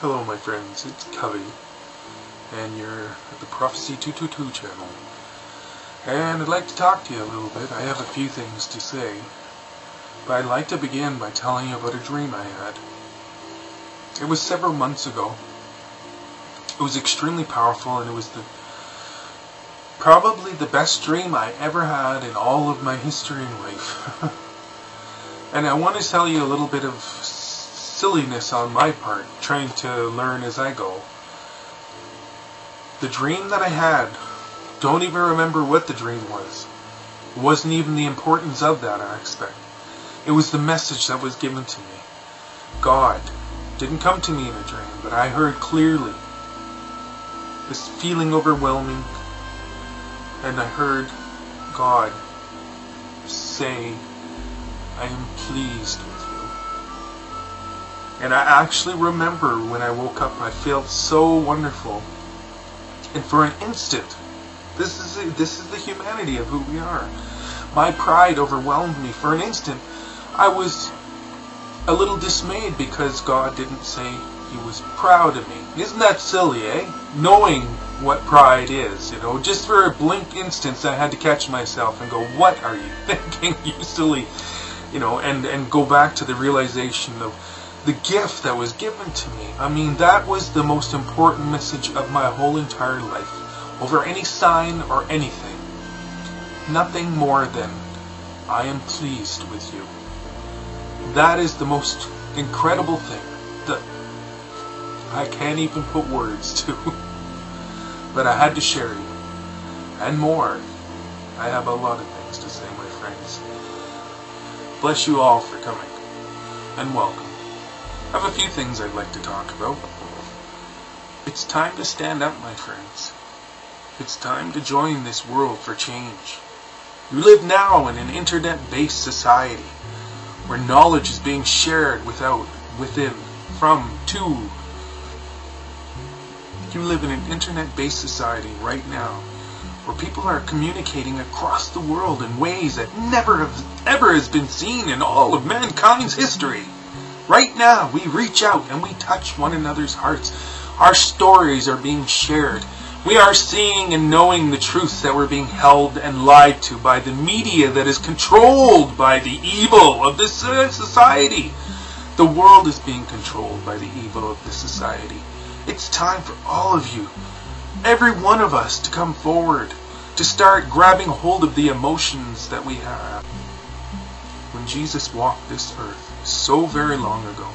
Hello my friends, it's Covey, and you're at the Prophecy 222 channel. And I'd like to talk to you a little bit. I have a few things to say. But I'd like to begin by telling you about a dream I had. It was several months ago. It was extremely powerful and it was the probably the best dream I ever had in all of my history in life. and I want to tell you a little bit of silliness on my part, trying to learn as I go. The dream that I had, don't even remember what the dream was. It wasn't even the importance of that aspect. It was the message that was given to me. God didn't come to me in a dream, but I heard clearly this feeling overwhelming, and I heard God say, I am pleased and I actually remember when I woke up, I felt so wonderful. And for an instant, this is this is the humanity of who we are. My pride overwhelmed me. For an instant, I was a little dismayed because God didn't say He was proud of me. Isn't that silly, eh? Knowing what pride is, you know. Just for a blink instance, I had to catch myself and go, "What are you thinking, you silly?" You know, and and go back to the realization of the gift that was given to me. I mean, that was the most important message of my whole entire life, over any sign or anything. Nothing more than, I am pleased with you. That is the most incredible thing that I can't even put words to. but I had to share you. And more. I have a lot of things to say, my friends. Bless you all for coming. And welcome. I have a few things I'd like to talk about. It's time to stand up, my friends. It's time to join this world for change. We live now in an internet-based society where knowledge is being shared without, within, from, to. You live in an internet-based society right now where people are communicating across the world in ways that never have ever has been seen in all of mankind's history. Right now, we reach out and we touch one another's hearts. Our stories are being shared. We are seeing and knowing the truths that we're being held and lied to by the media that is controlled by the evil of this uh, society. The world is being controlled by the evil of this society. It's time for all of you, every one of us, to come forward, to start grabbing hold of the emotions that we have. When Jesus walked this earth, so very long ago,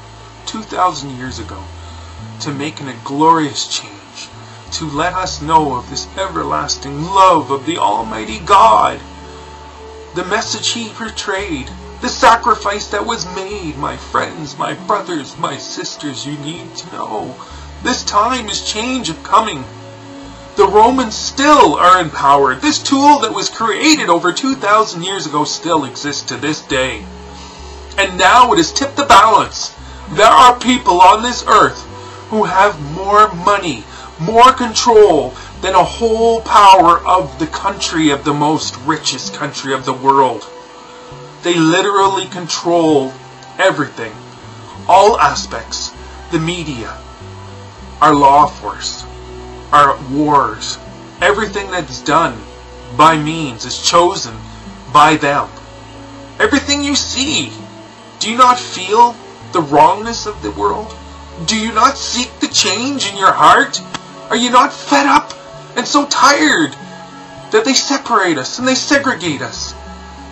2,000 years ago, to make a glorious change, to let us know of this everlasting love of the Almighty God. The message he portrayed, the sacrifice that was made, my friends, my brothers, my sisters, you need to know. This time is change of coming. The Romans still are in power. This tool that was created over 2,000 years ago still exists to this day. And now it has tipped the balance. There are people on this earth who have more money, more control than a whole power of the country of the most richest country of the world. They literally control everything, all aspects, the media, our law force, our wars, everything that's done by means is chosen by them. Everything you see do you not feel the wrongness of the world? Do you not seek the change in your heart? Are you not fed up and so tired that they separate us and they segregate us?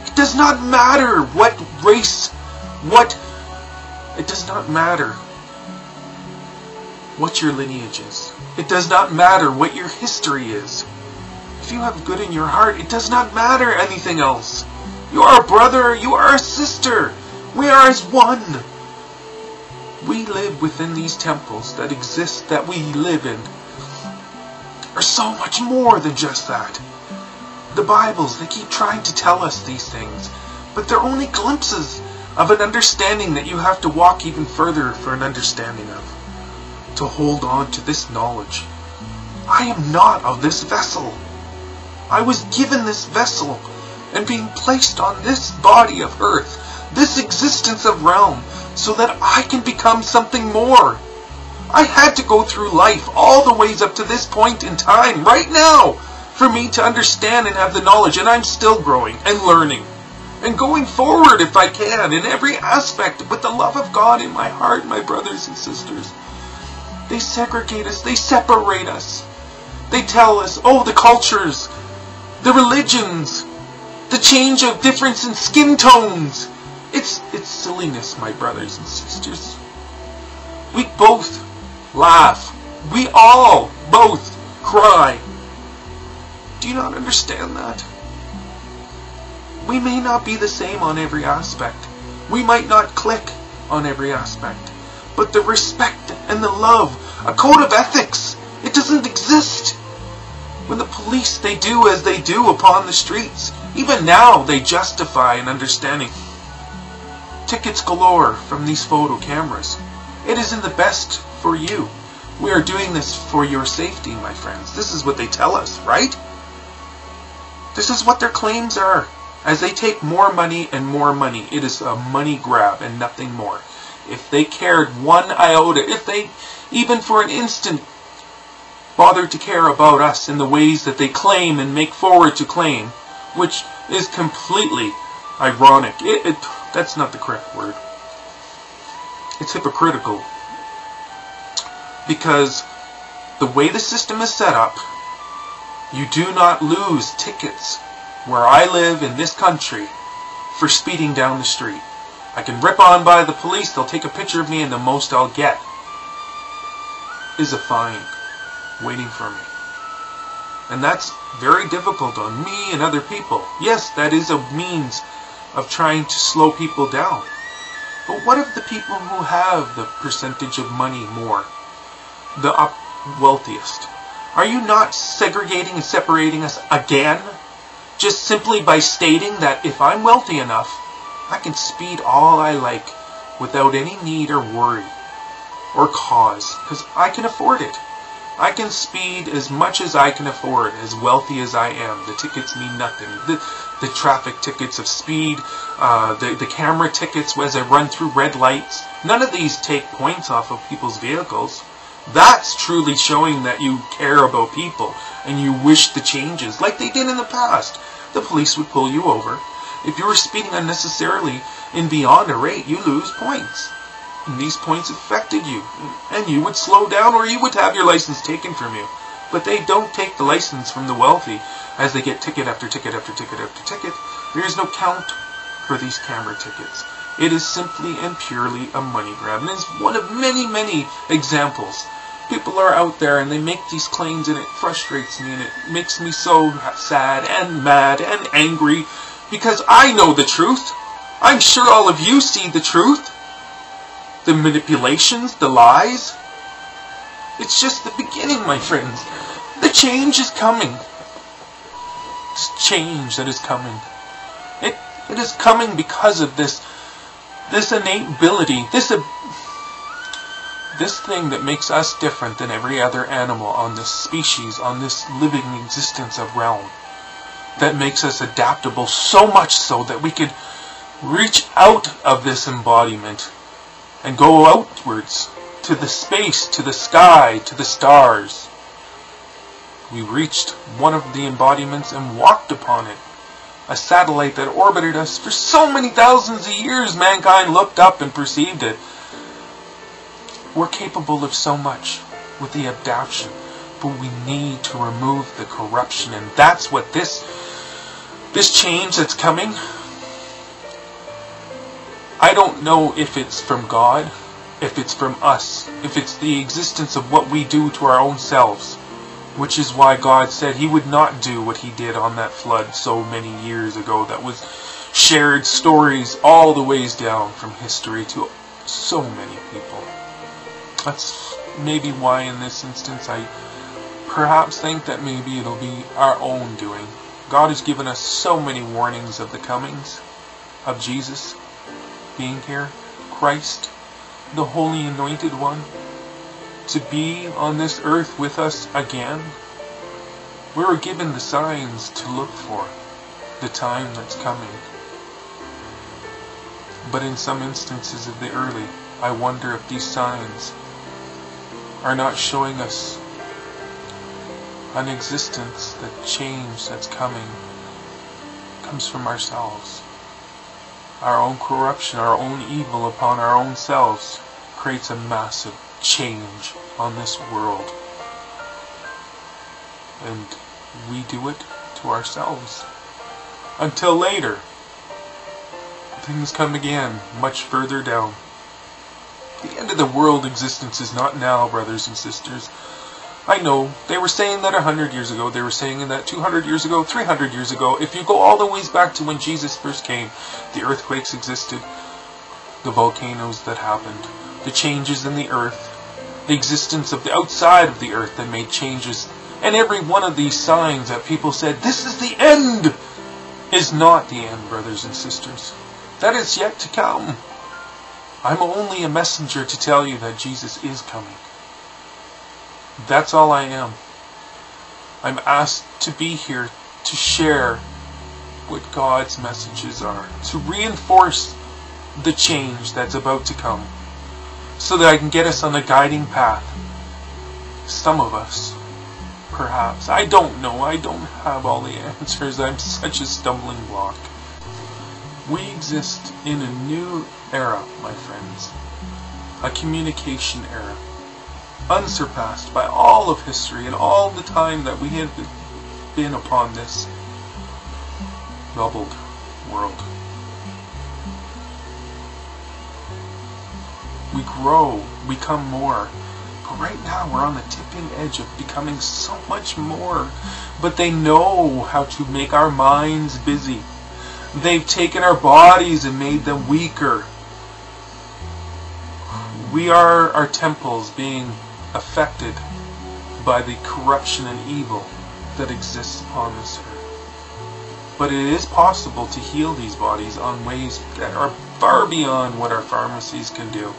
It does not matter what race, what, it does not matter what your lineage is. It does not matter what your history is. If you have good in your heart, it does not matter anything else. You are a brother, you are a sister. We are as one. We live within these temples that exist, that we live in, are so much more than just that. The Bibles, they keep trying to tell us these things, but they're only glimpses of an understanding that you have to walk even further for an understanding of. To hold on to this knowledge. I am not of this vessel. I was given this vessel and being placed on this body of earth this existence of realm so that I can become something more. I had to go through life all the ways up to this point in time, right now, for me to understand and have the knowledge, and I'm still growing and learning. And going forward, if I can, in every aspect, with the love of God in my heart, my brothers and sisters. They segregate us, they separate us. They tell us, oh, the cultures, the religions, the change of difference in skin tones. It's, it's silliness, my brothers and sisters. We both laugh. We all both cry. Do you not understand that? We may not be the same on every aspect. We might not click on every aspect. But the respect and the love, a code of ethics, it doesn't exist. When the police, they do as they do upon the streets. Even now, they justify an understanding. Tickets galore from these photo cameras. It is in the best for you. We are doing this for your safety, my friends. This is what they tell us, right? This is what their claims are. As they take more money and more money, it is a money grab and nothing more. If they cared one iota, if they even for an instant bothered to care about us in the ways that they claim and make forward to claim, which is completely ironic. It, it, that's not the correct word. It's hypocritical. Because the way the system is set up, you do not lose tickets where I live in this country for speeding down the street. I can rip on by the police, they'll take a picture of me, and the most I'll get is a fine waiting for me. And that's very difficult on me and other people. Yes, that is a means of trying to slow people down. But what of the people who have the percentage of money more? The wealthiest. Are you not segregating and separating us again? Just simply by stating that if I'm wealthy enough, I can speed all I like without any need or worry or cause, because I can afford it. I can speed as much as I can afford, as wealthy as I am. The tickets mean nothing. The, the traffic tickets of speed, uh, the, the camera tickets as I run through red lights, none of these take points off of people's vehicles. That's truly showing that you care about people and you wish the changes, like they did in the past. The police would pull you over. If you were speeding unnecessarily in beyond a rate, you lose points and these points affected you, and you would slow down or you would have your license taken from you. But they don't take the license from the wealthy as they get ticket after ticket after ticket after ticket. There is no count for these camera tickets. It is simply and purely a money grab. And it's one of many, many examples. People are out there and they make these claims and it frustrates me and it makes me so sad and mad and angry because I know the truth. I'm sure all of you see the truth the manipulations, the lies. It's just the beginning, my friends. The change is coming. It's change that is coming. It it is coming because of this this innate ability, this this thing that makes us different than every other animal on this species, on this living existence of realm. That makes us adaptable so much so that we could reach out of this embodiment and go outwards to the space, to the sky, to the stars. We reached one of the embodiments and walked upon it. A satellite that orbited us for so many thousands of years, mankind looked up and perceived it. We're capable of so much with the adaptation, but we need to remove the corruption, and that's what this this change that's coming I don't know if it's from God, if it's from us, if it's the existence of what we do to our own selves, which is why God said he would not do what he did on that flood so many years ago that was shared stories all the ways down from history to so many people. That's maybe why in this instance I perhaps think that maybe it'll be our own doing. God has given us so many warnings of the comings of Jesus being here, Christ, the Holy Anointed One, to be on this earth with us again. We were given the signs to look for, the time that's coming. But in some instances of the early, I wonder if these signs are not showing us an existence, that change that's coming comes from ourselves. Our own corruption, our own evil upon our own selves creates a massive change on this world. And we do it to ourselves. Until later, things come again, much further down. The end of the world existence is not now, brothers and sisters. I know, they were saying that a hundred years ago, they were saying that 200 years ago, 300 years ago. If you go all the ways back to when Jesus first came, the earthquakes existed, the volcanoes that happened, the changes in the earth, the existence of the outside of the earth that made changes, and every one of these signs that people said, this is the end, is not the end, brothers and sisters. That is yet to come. I'm only a messenger to tell you that Jesus is coming. That's all I am. I'm asked to be here to share what God's messages are, to reinforce the change that's about to come, so that I can get us on the guiding path. Some of us, perhaps. I don't know. I don't have all the answers. I'm such a stumbling block. We exist in a new era, my friends. A communication era. Unsurpassed by all of history and all the time that we have been upon this bubbled world. We grow, we become more. But right now we're on the tipping edge of becoming so much more. But they know how to make our minds busy They've taken our bodies and made them weaker. We are our temples being affected by the corruption and evil that exists upon this earth. But it is possible to heal these bodies on ways that are far beyond what our pharmacies can do.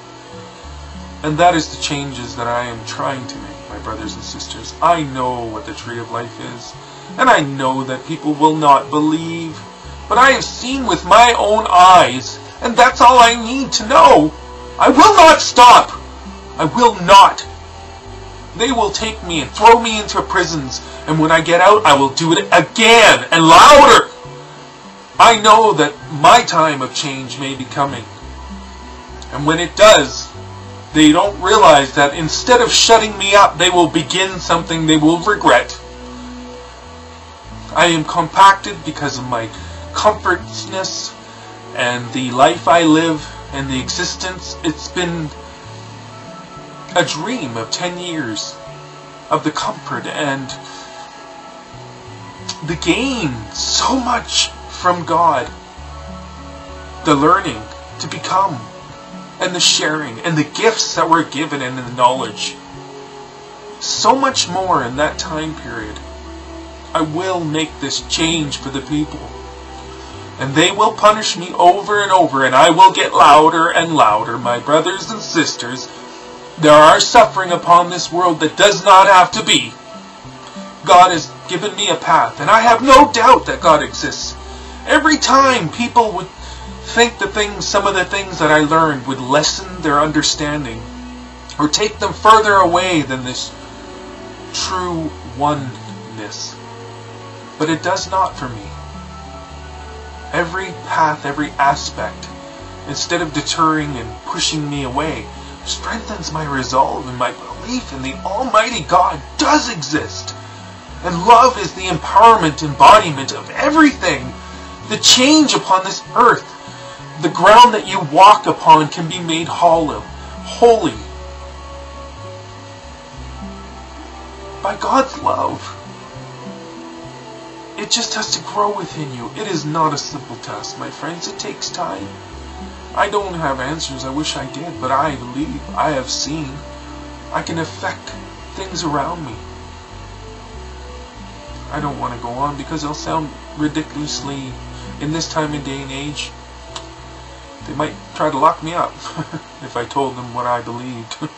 And that is the changes that I am trying to make, my brothers and sisters. I know what the tree of life is, and I know that people will not believe but I have seen with my own eyes, and that's all I need to know. I will not stop. I will not. They will take me and throw me into prisons, and when I get out, I will do it again and louder. I know that my time of change may be coming. And when it does, they don't realize that instead of shutting me up, they will begin something they will regret. I am compacted because of my comfortness and the life I live and the existence, it's been a dream of 10 years of the comfort and the gain so much from God. The learning to become and the sharing and the gifts that were given and the knowledge. So much more in that time period. I will make this change for the people and they will punish me over and over, and I will get louder and louder, my brothers and sisters. There are suffering upon this world that does not have to be. God has given me a path, and I have no doubt that God exists. Every time people would think the things, some of the things that I learned would lessen their understanding, or take them further away than this true oneness. But it does not for me every path, every aspect, instead of deterring and pushing me away, strengthens my resolve and my belief in the Almighty God does exist. And love is the empowerment embodiment of everything. The change upon this earth, the ground that you walk upon can be made hollow, holy by God's love. It just has to grow within you. It is not a simple task, my friends. It takes time. I don't have answers. I wish I did, but I believe. I have seen. I can affect things around me. I don't want to go on because it'll sound ridiculously in this time and day and age. They might try to lock me up if I told them what I believed.